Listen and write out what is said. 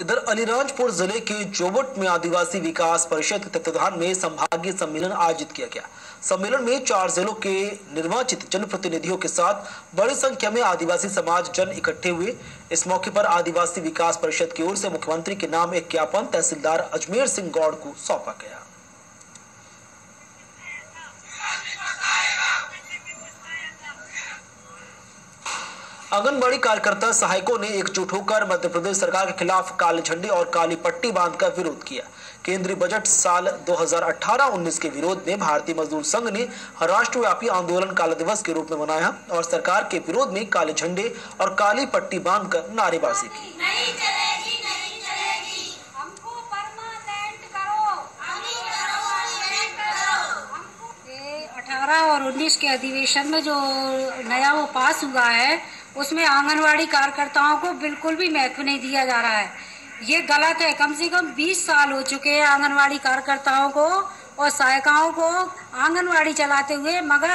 इधर अलीराजपुर ज़िले के जोबट में आदिवासी विकास परिषद के तत्वाधान में संभागीय सम्मेलन आयोजित किया गया। सम्मेलन में चार जिलों के निर्वाचित जनप्रतिनिधियों के साथ बड़ी संख्या में आदिवासी समाज जन इकट्ठे हुए। इस मौके पर आदिवासी विकास परिषद की ओर से मुख्यमंत्री के नाम एक ज्ञापन तहसीलदार अजमेर सिंह गौड़ को सौंपा गया। आंगनबाड़ी कार्यकर्ता सहायकों ने एकजुट होकर मध्य प्रदेश सरकार के खिलाफ काले झंडे और काली पट्टी बांधकर विरोध किया। केंद्रीय बजट साल 2018-19 के विरोध में भारतीय मजदूर संघ ने राष्ट्रव्यापी आंदोलन काला दिवस के रूप में मनाया और सरकार के विरोध में काले झंडे और काली पट्टी बांधकर नारेबाजी की। नहीं चलेगी नहीं चलेगी। हमको परमानेंट करो। हमी परमानेंट करो। हमको ये 18 और 19 के अधिवेशन में जो नया वो पास हुआ है उसमें आंगनवाड़ी कार्यकर्ताओं को बिल्कुल भी महत्व नहीं दिया जा रहा है। ये गलत है। कम से कम 20 साल हो चुके हैं आंगनवाड़ी कार्यकर्ताओं को और सहायिकाओं को आंगनवाड़ी चलाते हुए, मगर